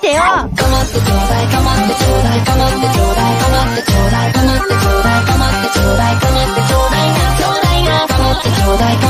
ってよ。構ってちょうだい構ってちょうだい構ってちょうだい構ってちょうだい構ってちょうだい構ってちょうだい構ってちょうだいなちょうだいな構ってちょうだい構ってちょうだい